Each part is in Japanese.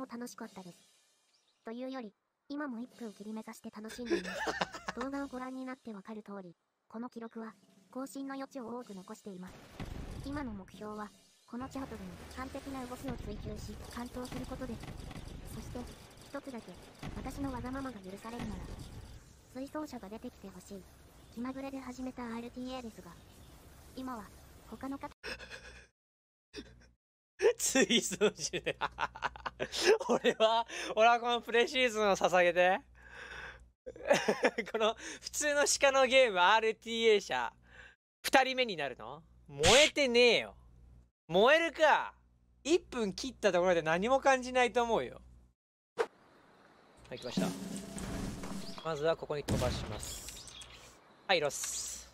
も楽しかったです。というより、今も1分切り目指して楽しんでいます。動画をご覧になってわかる通り、この記録は、更新の余地を多く残しています。今の目標は、このチャートでの完璧な動きを追求し、完登することです。そして、一つだけ、私のわがままが許されるなら、追走者が出てきてほしい。気まぐれで始めた RTA ですが、今は、他の方、追走中で 俺は俺はこのプレシーズンを捧げて。この普通の鹿のゲーム RTA 社。2人目になるの？燃えてねえよ。燃えるか。1分切ったところで何も感じないと思うよ。はい来ました。まずはここに飛ばします。はいロス。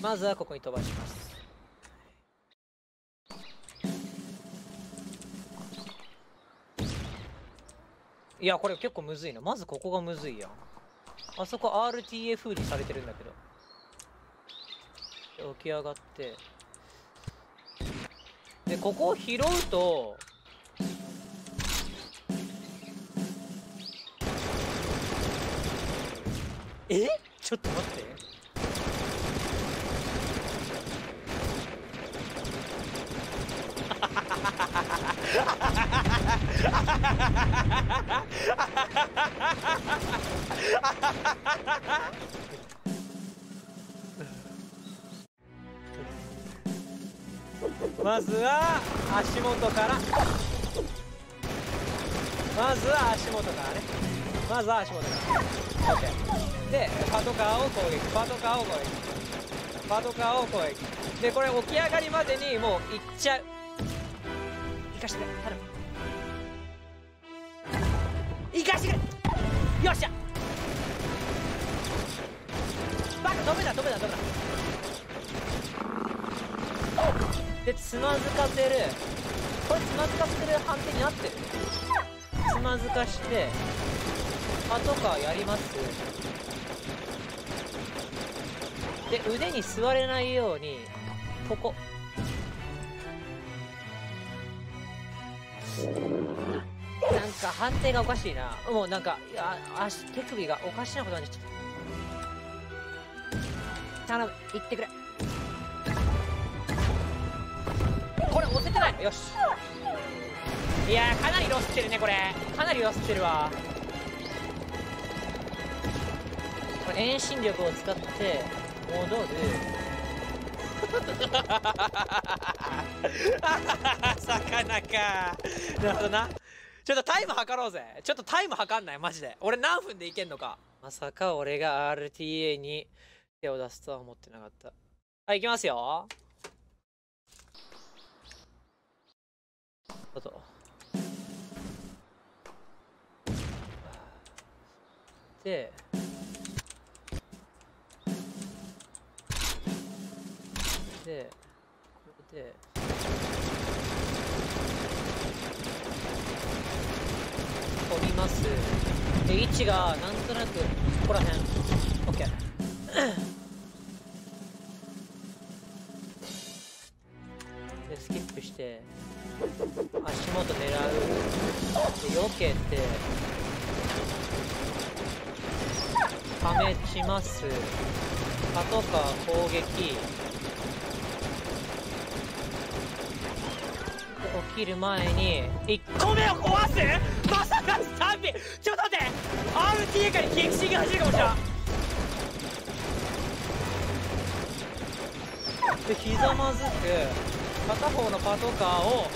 まずはここに飛ばします。いやこれ結構むずいな。まずここがむずいやん。あそこ RTA 風にされてるんだけど。起き上がって。でここを拾うとえ？ちょっと待って。まずは足元から。まずは足元からね。まずは足元から。OK でパトカーを攻撃。パトカーを攻撃。パトカーを攻撃。でこれ起き上がりまでにもう行っちゃう。かしてくれ頼む行かしてくれ。よっしゃ。バカ飛べだ飛べだ飛べだでつまずかせる。これつまずかせる判定になってる。つまずかしてパトカーやります。で腕に座れないようにここなんか判定がおかしいな。もうなんかいや足手首がおかしなことになっちゃった。頼む行ってくれ。これ押せてないよし。いやかなりロスってるねこれ。かなりロスってるわ。これ遠心力を使って戻る。魚か。なるほどな。ちょっとタイム測ろうぜ。ちょっとタイム測んないマジで。俺何分でいけんのか。まさか俺が RTA に手を出すとは思ってなかった。はい行きますよ。どうぞででこれで飛びます。で位置がなんとなくここら辺。OK でスキップして。足元狙う。で避けて。はめちます。パトカー攻撃。起きる前に1個目を壊す？まさかスタンピちょっと待って。RTA から激震が走るかもしれん。でひざまずく片方のパトカーを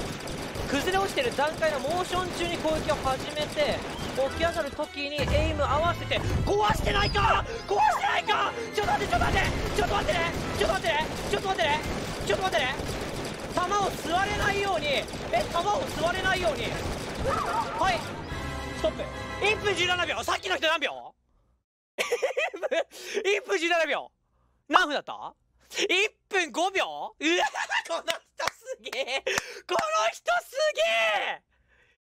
崩れ落ちてる段階のモーション中に攻撃を始めて起き上がる時にエイム合わせて壊してないか？壊してないか？ちょっと待ってちょっと待ってちょっと待ってねちょっと待ってねちょっと待ってねちょっと待って。ね弾を吸われないように。え弾を吸われないように。はい。ストップ。1分17秒。さっきの人何秒 ?1 分17秒。何分だった？1分5秒。うわこの人すげえ。この人す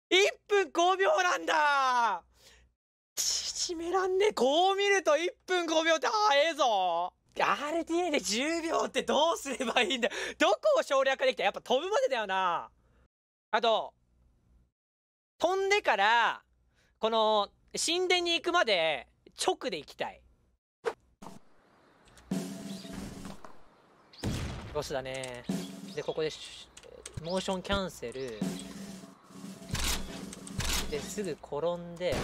げえ。1分5秒なんだ。縮めらんね。こう見ると1分5秒って早えぞ。RTA で10秒ってどうすればいいんだ？どこを省略できた？やっぱ飛ぶまでだよな。あと飛んでからこの神殿に行くまで直で行きたい。ロスだね。でここでモーションキャンセル。ですぐ転んでこ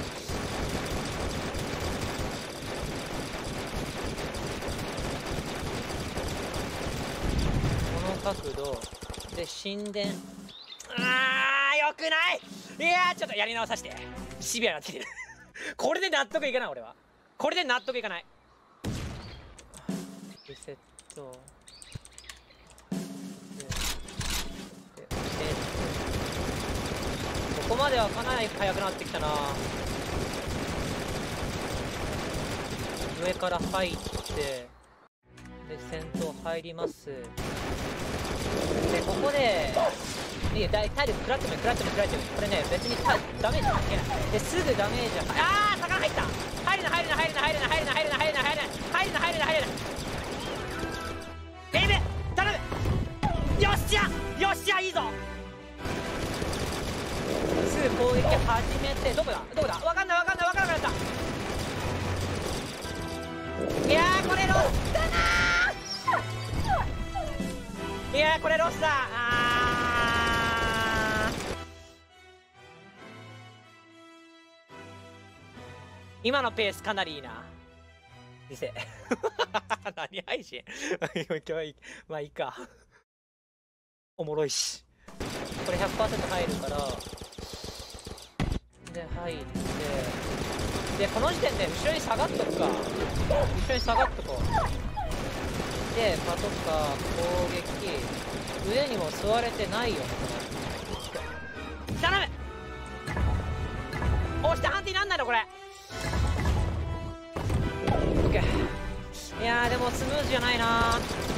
の角度。で神殿。あーよくない。いやちょっとやり直させて。シビアになってきてる。これで納得いかない俺は。これで納得いかない。リセット。ここまではかなり速くなってきたな。上から入って。で先頭入ります。でここでいや体力食らっても食らっても食らってもこれね別にたダメージ関係ない。ですぐダメージああ魚入った。入るな入るな入るな入るな入るな入るな入るな入るな入るな入るな入るな。ベイベ頼む。よっしゃよっしゃいいぞ。すぐ攻撃始めて。どこだ？どこだ？わかんないわかんないわかんなくなった。いやーこれロスだなー。いやーこれロスだあー。今のペースかなりいいな。店 何配信？まあいいか。おもろいし。これ100%入るから。で入って。でこの時点で後ろに下がっとくか。後ろに下がっとこうでパトカー攻撃。上にも座れてないよ。ね頼む。押して判定になんないのこれ。オッケー。いやーでもスムーズじゃないな行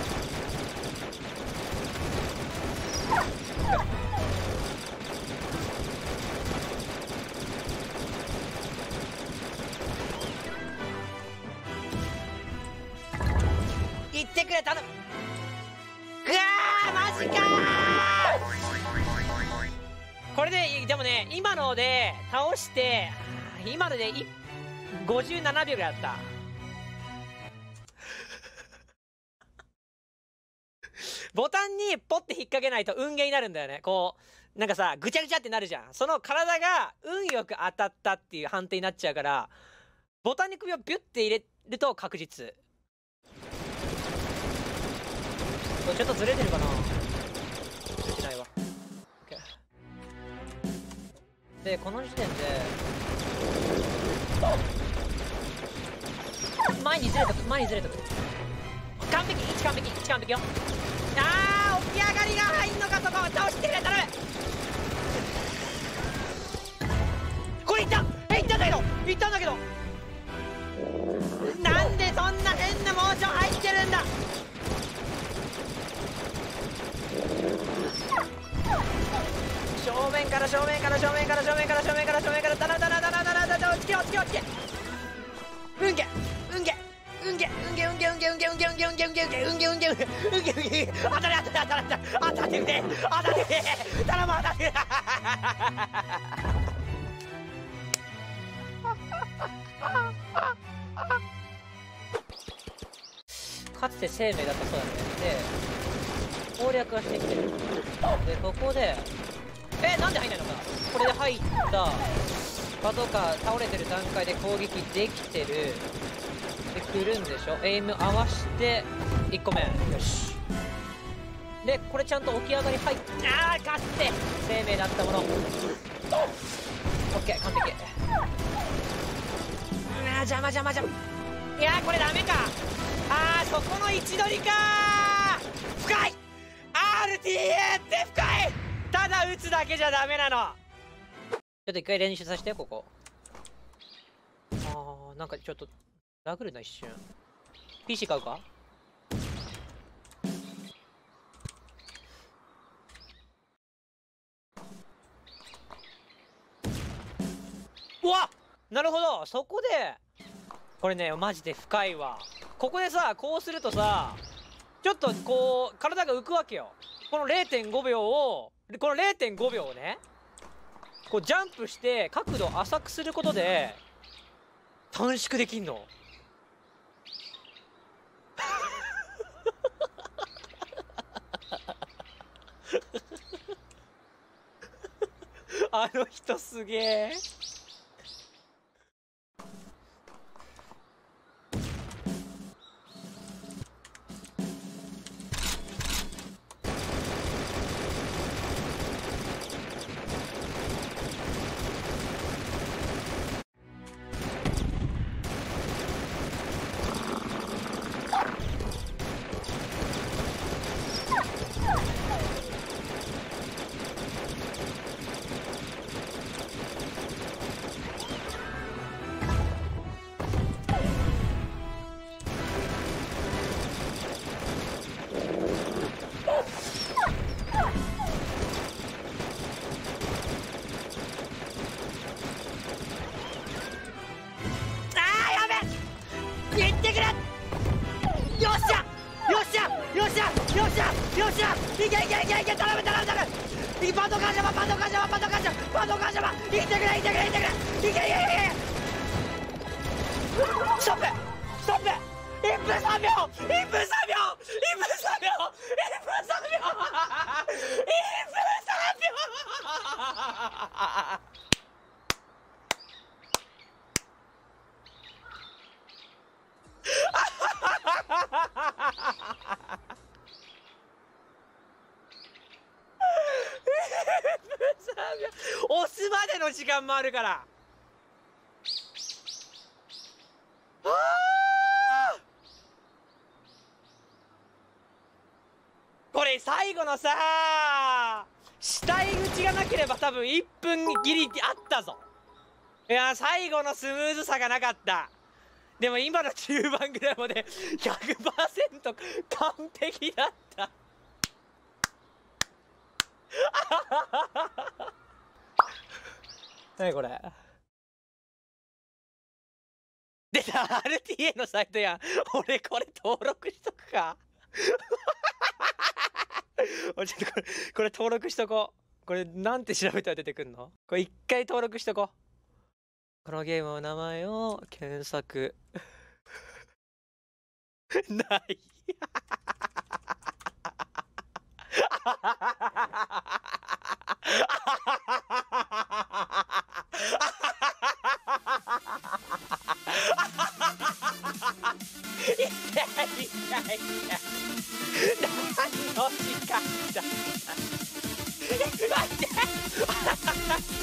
ってくれ頼むぐわーマジかこれででもね今ので倒して今ので57秒ぐらいあった。ボタンにポッて引っ掛けないと運ゲーになるんだよね。こうなんかさぐちゃぐちゃってなるじゃん。その体が運よく当たったっていう判定になっちゃうからボタンに首をビュッて入れると確実これちょっとずれてるかな？ずれてないわでこの時点で前にずれとく前にずれと。く完璧！1完璧！1完璧よ。あー起き上がりが入んのかそこ倒してくれ頼むこれいった！えいったんだけど！いったんだけど！なんでそんな変なモーション入ってるんだ？正面から正面から正面から正面から正面から正面からダラダラダラダラダラ落ちけ落ちけ落ちけうんげうんげうんげうんげうんげうんげうんげうんげうんげうんげうんげうんげうんげうんげうんげうんげうんげ当たれ当たれ当たれ当たれ当たってくれ当たってくれ頼む当たってくれかつて生命だったそうだねで攻略はしてきてるでここでえなんで入んないのかこれで入ったパトカー倒れてる段階で攻撃できてる。で来るんでしょ？エイム合わして1個目。よし。でこれちゃんと起き上がり入ってああかつて生命だったもの。オッケー完璧。うわ邪魔邪魔邪魔。いやーこれダメか。あーそこの位置取りかー。深い。RTA って深い。ただ打つだけじゃダメなの。ちょっと一回練習させてここ。あーなんかちょっとラグるな一瞬。PC 買うか？うわなるほど。そこで。これねマジで深いわ。ここでさこうするとさちょっとこう体が浮くわけよ。この0.5秒をこの0.5秒をねこうジャンプして角度浅くすることで短縮できんの。あの人すげえ。むパトカージャマパトカージャマパトカージャマパトカージャマ行ってくれ行ってくれ行ってくれいけいけいけ。いけストップストップ。1分3秒1分3秒1分3秒1分3秒押すまでの時間もあるから。あこれ最後のさ死体口がなければ多分1分ギリあったぞ。いや最後のスムーズさがなかった。でも今の中盤ぐらいまで100%完璧だった。何これ？出た！RTA のサイトやん。俺これ登録しとくか。俺ちょっとこれこれ登録しとこう。これなんて調べたら出てくんの？これ一回登録しとこう。このゲームの名前を検索。ない痛い痛い痛い。何の時間だ待って